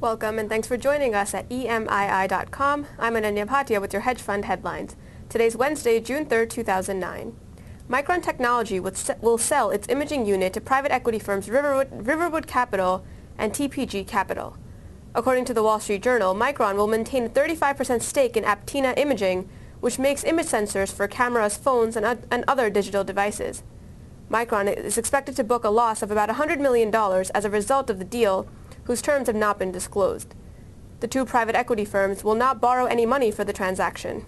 Welcome and thanks for joining us at EMII.com. I'm Ananya Bhatia with your hedge fund headlines. Today's Wednesday, June 3, 2009. Micron Technology will sell its imaging unit to private equity firms Riverwood, Riverwood Capital and TPG Capital. According to the Wall Street Journal, Micron will maintain a 35% stake in Aptina Imaging, which makes image sensors for cameras, phones, and, and other digital devices. Micron is expected to book a loss of about $100 million as a result of the deal, whose terms have not been disclosed. The two private equity firms will not borrow any money for the transaction.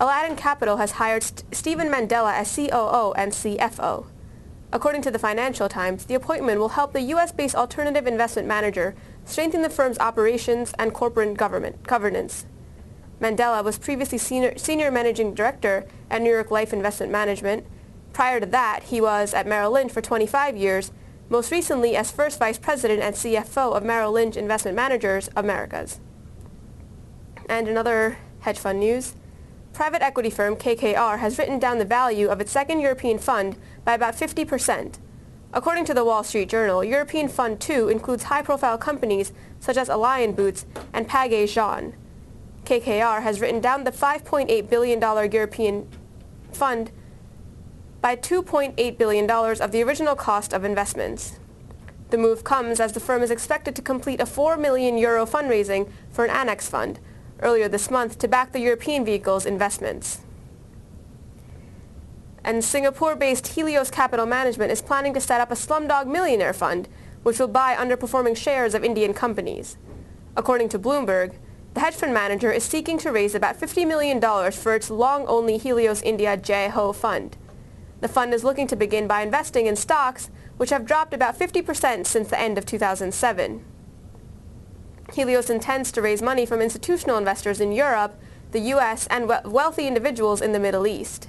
Aladdin Capital has hired St Stephen Mandela as COO and CFO. According to the Financial Times, the appointment will help the U.S.-based alternative investment manager strengthen the firm's operations and corporate government governance. Mandela was previously senior, senior managing director at New York Life Investment Management. Prior to that, he was at Merrill Lynch for 25 years most recently as first vice president and CFO of Merrill Lynch Investment Managers Americas. And another hedge fund news. Private equity firm KKR has written down the value of its second European fund by about 50%. According to the Wall Street Journal, European Fund 2 includes high-profile companies such as Alliance Boots and PagesJaunes. KKR has written down the $5.8 billion European fund by $2.8 billion of the original cost of investments. The move comes as the firm is expected to complete a 4 million euro fundraising for an annex fund earlier this month to back the European vehicle's investments. And Singapore-based Helios Capital Management is planning to set up a Slumdog Millionaire Fund, which will buy underperforming shares of Indian companies. According to Bloomberg, the hedge fund manager is seeking to raise about $50 million for its long-only Helios India JHO fund. The fund is looking to begin by investing in stocks, which have dropped about 50% since the end of 2007. Helios intends to raise money from institutional investors in Europe, the U.S., and wealthy individuals in the Middle East.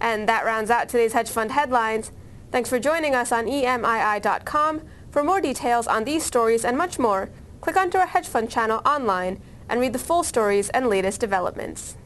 And that rounds out today's hedge fund headlines. Thanks for joining us on EMII.com. For more details on these stories and much more, click onto our hedge fund channel online and read the full stories and latest developments.